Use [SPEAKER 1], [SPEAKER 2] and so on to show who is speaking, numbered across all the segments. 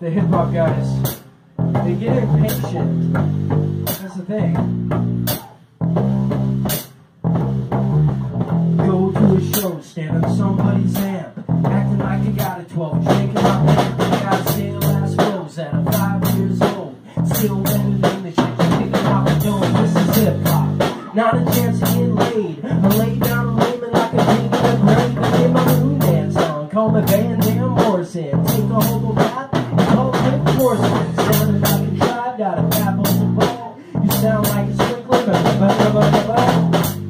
[SPEAKER 1] The hip hop guys, they get impatient. That's the thing. Go to a show, stand on somebody's amp, acting like you got a 12, drinking up amp, you gotta stay the last rows at a five years old. Still better than not a chance to get laid. I lay down a layman like a pig in a grave. I get my moon dance on, call me Van Dam Morrison. Take a hobo bath and call it porcelain. Sounding like a tribe, got a apple and ball. You sound like a sprinkler, but but but but but.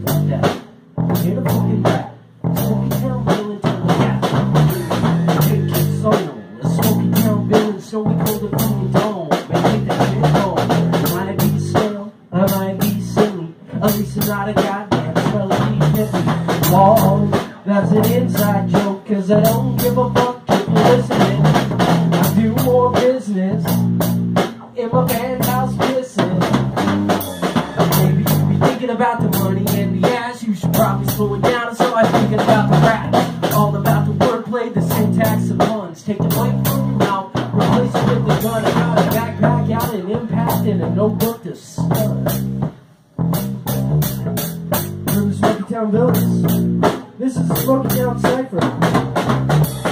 [SPEAKER 1] What's that? Hit a fucking rap. Smoky Town villain till the cat. Kick his soul. A Smoky Town villain, so we call the fucking dome. Not a goddamn that's an inside joke, cause I don't give a fuck if you're listening. I do more business in my band house pissing. Maybe you be thinking about the money and the ass. You should probably slow it down and start thinking about the rap. All about the wordplay, the syntax and puns. Take the mic from your mouth, replace it with the gun. Got a backpack out an impact and a notebook to stun. Town This is Smokeytown Cypher.